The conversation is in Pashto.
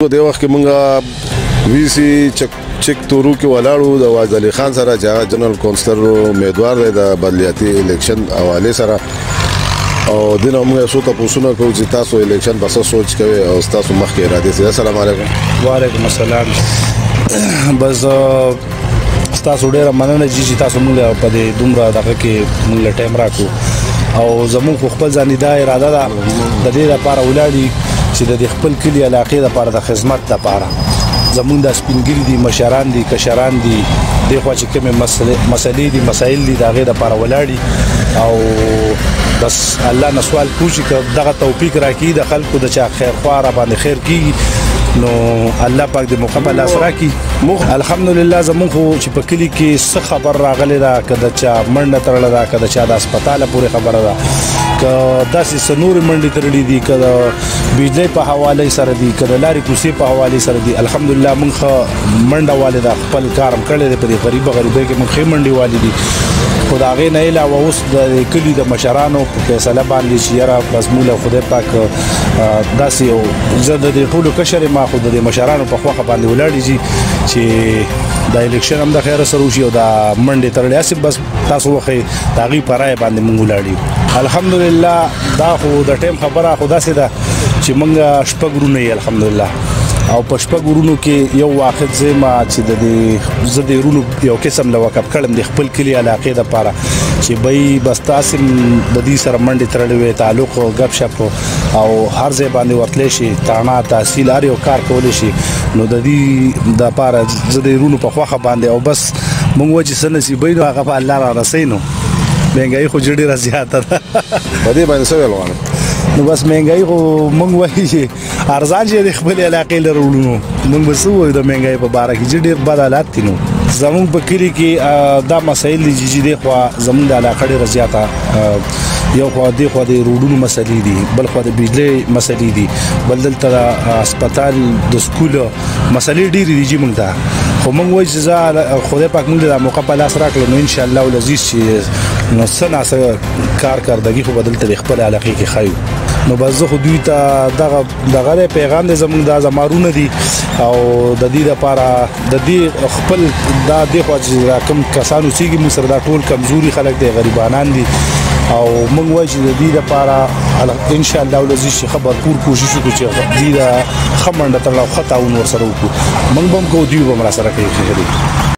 په دې وخت کې مونږه وی سي چک چک تورو کې ولاړو د واز علي خان سره چې جنرال کونسلر امیدوار دی د بلدیاتي الیکشن حواله سره او دین موږ سو ته پوښتنه کوو چې تاسو الیکشن په څه سوچ کوي او تاسو مخکې اراده سي السلام علیکم وعلیکم السلام بس تاسو ډیره مننه چې تاسو موږ په دې دومره دغه کې موږ ټایم راکو او زموږ خپل ځاني دا اراده ده د دې لپاره ولاړی چې د خپل کلی علاقې لپاره د خدمت لپاره زمونږ د سپینګری دي مشران دي کشران دي د خو چې کومه مسلې مسلې دي مسایل دي دا غي د لپاره ولاړی او بس الله نه سوال کوشي که دغه توفیق راکړي د خلکو د چا خیر خو را باندې خیر کیږي نو الله پاک دې مخه په لاس راکړي موږ الحمدلله زموږ خو چې په کلی کې څه خبر راغلی دا کده چا منډه تړل دا کده چا د هسپتال پورې خبره ده که داسې سنور منډي ترړي دي کده بجلی په حواله سره دي کده لاري کوسي په حواله سره دي الحمدلله موږ منډه والده خپل کار کړی دی په غریب غریبه کې موږ منډي والدي خدای نه علاوه اوس د کلی د مشرانو په فیصله باندې چې یاره بس مولا خدای پاک داسې یو زه د دې ټولو کشر ما خو د مشرانو په خوخه باندې ولاړی دي چې دا الیکشن هم د خیره سره وشي او دا منډه تر لاسه بس تاسو وخه داغي پرای باندې مونږ ولاړی الحمدلله دا خو د ټیم خبره خو داسې ده چې مونږ شپګرونه یې الحمدلله او پښپګورونو کې یو واخت زما چې د دې زده رونو یو قسم له وقف کړم د خپل کلی علاقې د پاره چې بای بس تاسو د دې سره منډې ترړې وي تعلق او غب شپ او هر ځای باندې ورتلې شي تانا تحصیل اړ یو کار کول شي نو د دې د پاره زه د رونو په خوخه باندې او بس مونږ وځي سن سي بینو هغه په الله را رسینو مهنګای خو جوړی را زیاته ده په دې باندې سوال غواړم نو بس مهنګای خو مونږ وایي ارزان چې د خپل علاقې لرولونو موږ به سو د مهنګای په باره کې چې ډېر بد حالات دي نو زموږ په کلی کې دا مسایل دي چې د خو زموږ د علاقې ډېر زیاته یو خو د خو د روډونو مسلې دي بل خو د بجلی مسلې دي بل دلته هسپتال د سکول مسلې ډېر دي چې موږ ته خو موږ وایو چې خدای پاک موږ د موقع په لاس راکړو نو ان شاء الله ولزیز چې نو سنا سره کار کردګي خو بدلته خپل علاقې کې خایو نو بس زه خو دوی ته دغه دغه پیغام د زمونږ د زمارونه دي او د دې لپاره د دې خپل د دې خو چې راکم کسانو سیږي موږ سره دا ټول کمزوري خلک دي غریبانان دي او موږ وایو چې د دې لپاره ان شاء الله ولزي شي خبر پور کوشش وکړو چې دې د خمنډه تر لو خطاون ور سره وکړو موږ به کوو دوی به مرا سره کوي